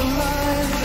alive